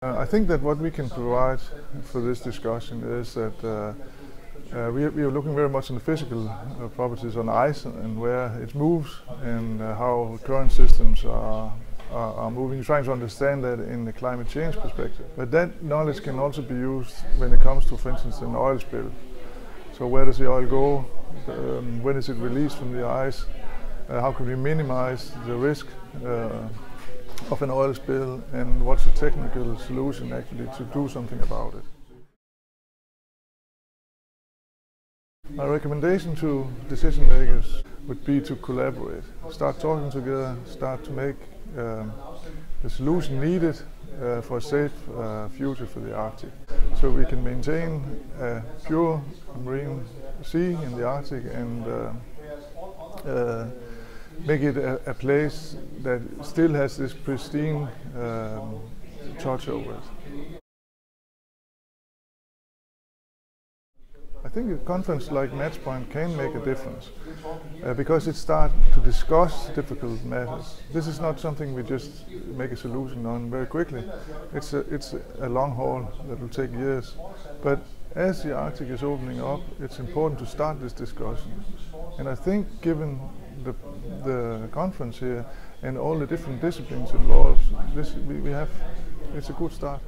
Uh, I think that what we can provide for this discussion is that uh, uh, we, are, we, are looking very much on the physical uh, properties on ice and where it moves and uh, how current systems are, are, are, moving, trying to understand that in the climate change perspective. But that knowledge can also be used when it comes to, for instance, an oil spill. So where does the oil go? Um, when is it released from the ice? Uh, how can we minimize the risk of an oil spill and what's the technical solution actually to do something about it. My recommendation to decision makers would be to collaborate, start talking together, start to make um, the solution needed uh, for a safe uh, future for the Arctic. So we can maintain a pure marine sea in the Arctic and uh, uh make it a, a, place that still has this pristine um, touch over it. I think a conference like Matchpoint can make a difference uh, because it starts to discuss difficult matters. This is not something we just make a solution on very quickly. It's a, it's a long haul that will take years. But as the Arctic is opening up, it's important to start this discussion. And I think given the, the conference here and all the different disciplines involved, this, we, we have, it's a good start.